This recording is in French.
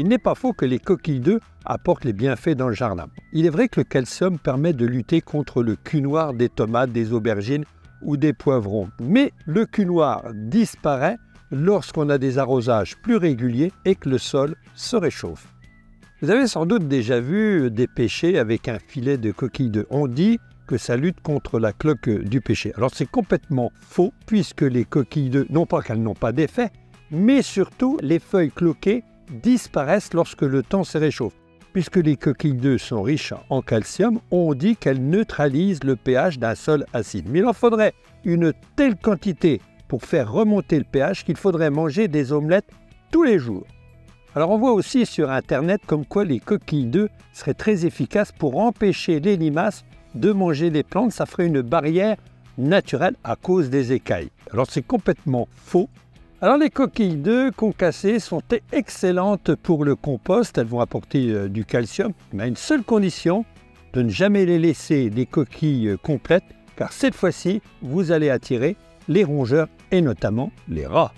Il n'est pas faux que les coquilles d'œufs apportent les bienfaits dans le jardin. Il est vrai que le calcium permet de lutter contre le cul noir des tomates, des aubergines ou des poivrons. Mais le cul noir disparaît lorsqu'on a des arrosages plus réguliers et que le sol se réchauffe. Vous avez sans doute déjà vu des pêchers avec un filet de coquilles d'œufs. On dit que ça lutte contre la cloque du pêcher. Alors c'est complètement faux puisque les coquilles d'œufs, non pas qu'elles n'ont pas d'effet, mais surtout les feuilles cloquées disparaissent lorsque le temps se réchauffe. Puisque les coquilles d'œufs sont riches en calcium, on dit qu'elles neutralisent le pH d'un sol acide. Mais il en faudrait une telle quantité pour faire remonter le pH qu'il faudrait manger des omelettes tous les jours. Alors on voit aussi sur Internet comme quoi les coquilles d'œufs seraient très efficaces pour empêcher les limaces de manger les plantes. Ça ferait une barrière naturelle à cause des écailles. Alors c'est complètement faux alors les coquilles d'œufs concassées sont excellentes pour le compost, elles vont apporter euh, du calcium, mais à une seule condition, de ne jamais les laisser des coquilles euh, complètes, car cette fois-ci, vous allez attirer les rongeurs et notamment les rats.